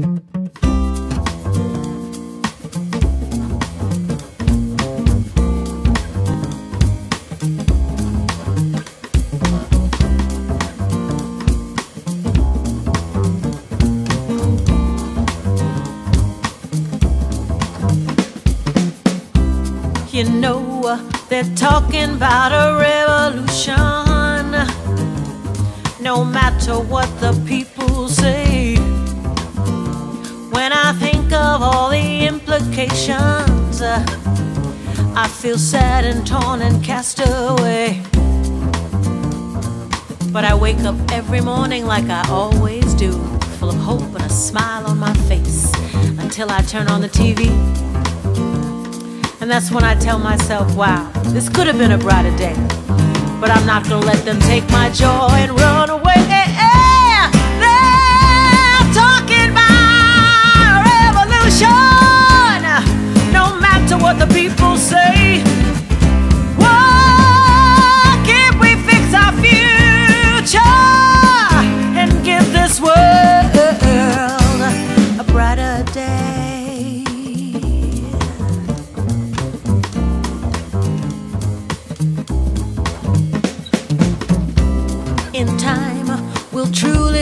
You know, uh, they're talking about a revolution. No matter what the people say. When I think of all the implications, uh, I feel sad and torn and cast away. But I wake up every morning like I always do, full of hope and a smile on my face until I turn on the TV. And that's when I tell myself, wow, this could have been a brighter day. But I'm not gonna let them take my joy and run away.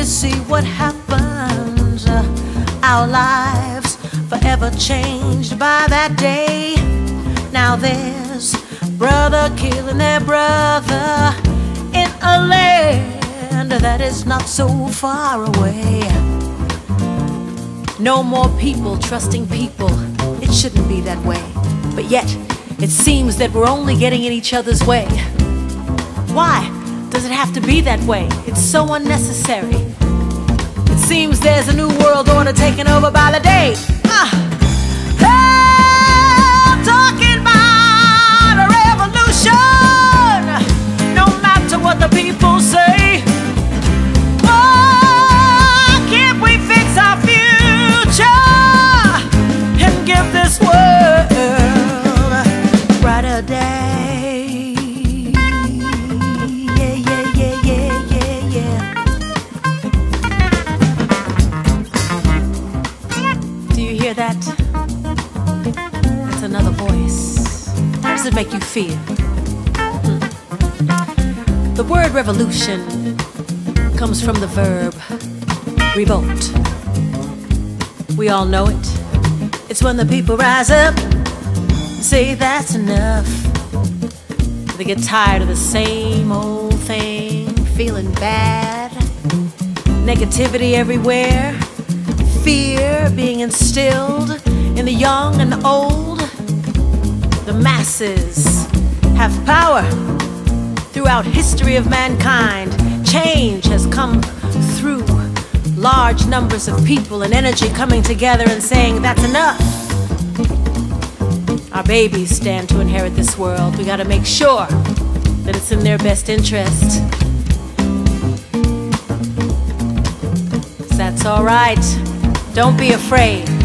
See what happens. Uh, Our lives forever changed by that day. Now there's brother killing their brother in a land that is not so far away. No more people trusting people. It shouldn't be that way. But yet, it seems that we're only getting in each other's way. Why does it have to be that way? It's so unnecessary. Seems there's a new world order taken over by the day. Ah. They're talking about a revolution. No matter what the people say. Why can't we fix our future and give this world a brighter day? Another voice. How does it make you feel? Hmm. The word revolution comes from the verb revolt. We all know it. It's when the people rise up and say that's enough. They get tired of the same old thing, feeling bad, negativity everywhere, fear being instilled in the young and the old. The masses have power throughout history of mankind. Change has come through large numbers of people and energy coming together and saying that's enough. Our babies stand to inherit this world. We gotta make sure that it's in their best interest. That's all right. Don't be afraid.